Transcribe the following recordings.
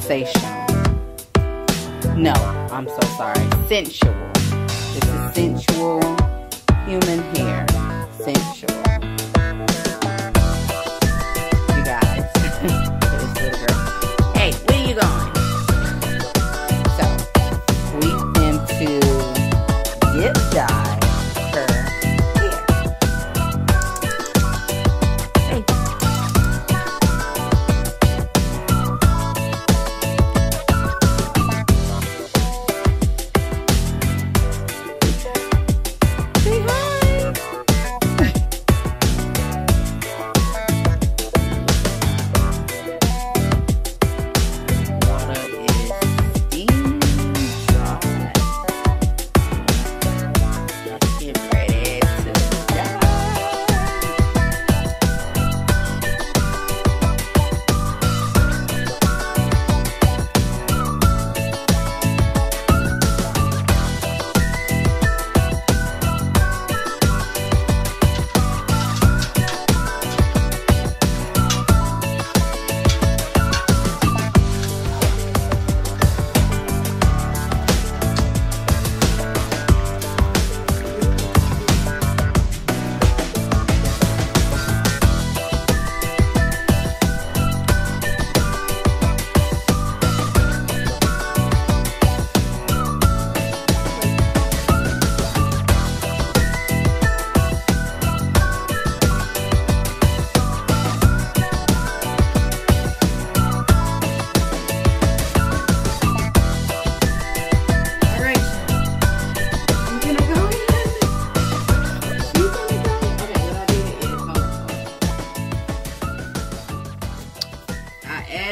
sensational. No, I'm so sorry. Sensual. This is sensual human hair. Sensual.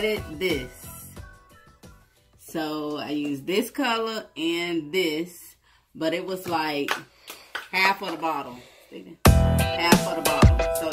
Added this. So I used this color and this, but it was like half of the bottle. Half of the bottle. So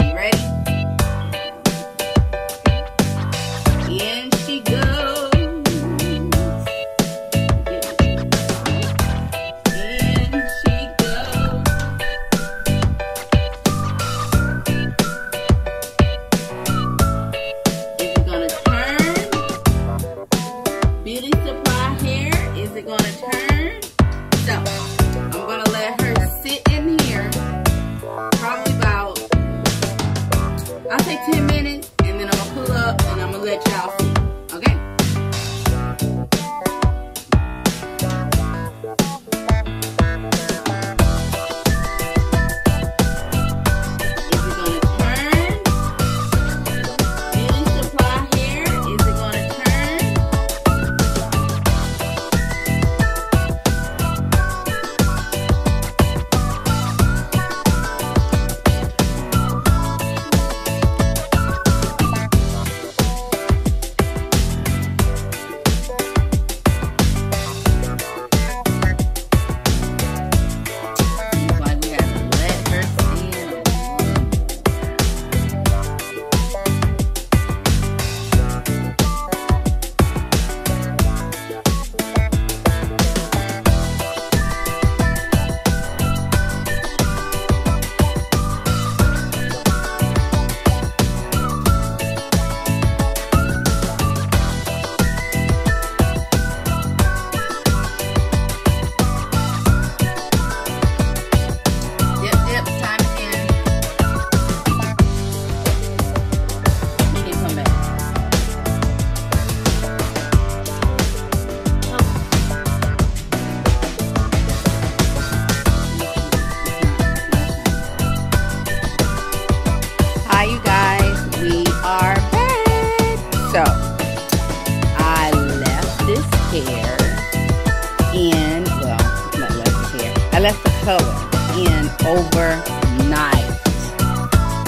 the left the color in overnight.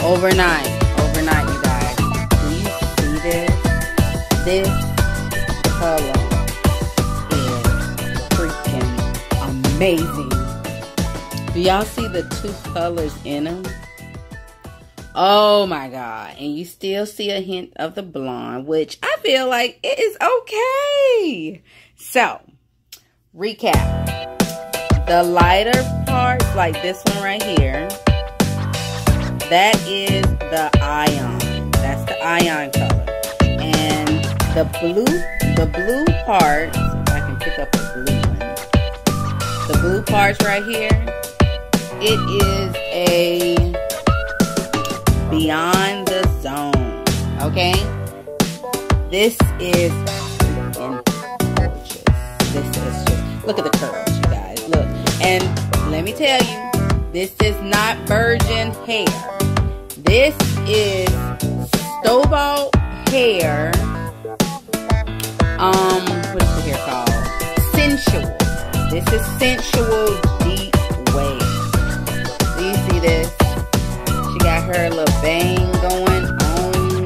Overnight. Overnight, you guys. Do you see this? This color is freaking amazing. Do y'all see the two colors in them? Oh my god. And you still see a hint of the blonde, which I feel like it is okay. So, recap. The lighter parts, like this one right here, that is the ion. That's the ion color. And the blue the blue part, I can pick up the blue one. The blue parts right here, it is a Beyond the Zone. Okay? This is gorgeous. This is just, look at the. Look. And let me tell you, this is not virgin hair. This is Stobalt hair. Um, what is the hair called? Sensual. This is sensual deep wave. Do you see this? She got her little bang going on.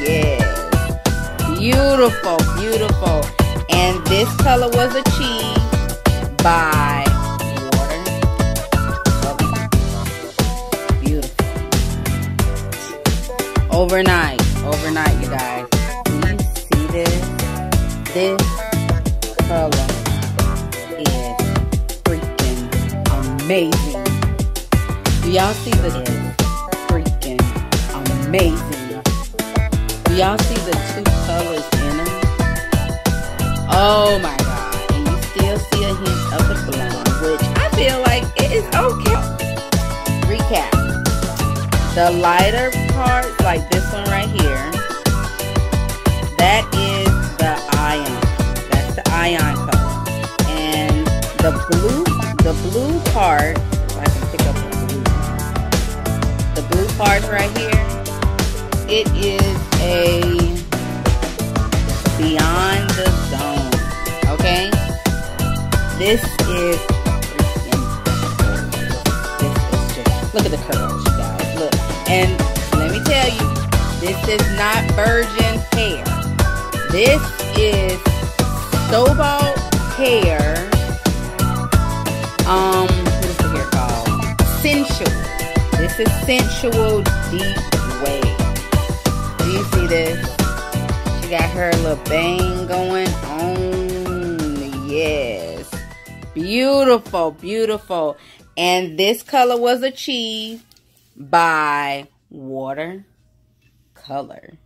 Yes. Beautiful, beautiful. And this color was achieved by overnight. Overnight, you guys. Do you see this? This color is freaking amazing. Do y'all see this? Freaking amazing. Do y'all see the two colors in them? Oh my god. And you still see a hint of the blonde, which I feel like it is okay. Recap. The lighter part, like this one right here, that is the ion. That's the ion color. And the blue, the blue part, if I can pick up the blue, the blue part right here, it is a beyond the zone. Okay? This is look at the curls, guys. And let me tell you, this is not virgin hair. This is Stobalt hair. Um, what is the hair called? Sensual. This is sensual deep wave. Do you see this? She got her little bang going on. Yes. Beautiful, beautiful. And this color was achieved by water color.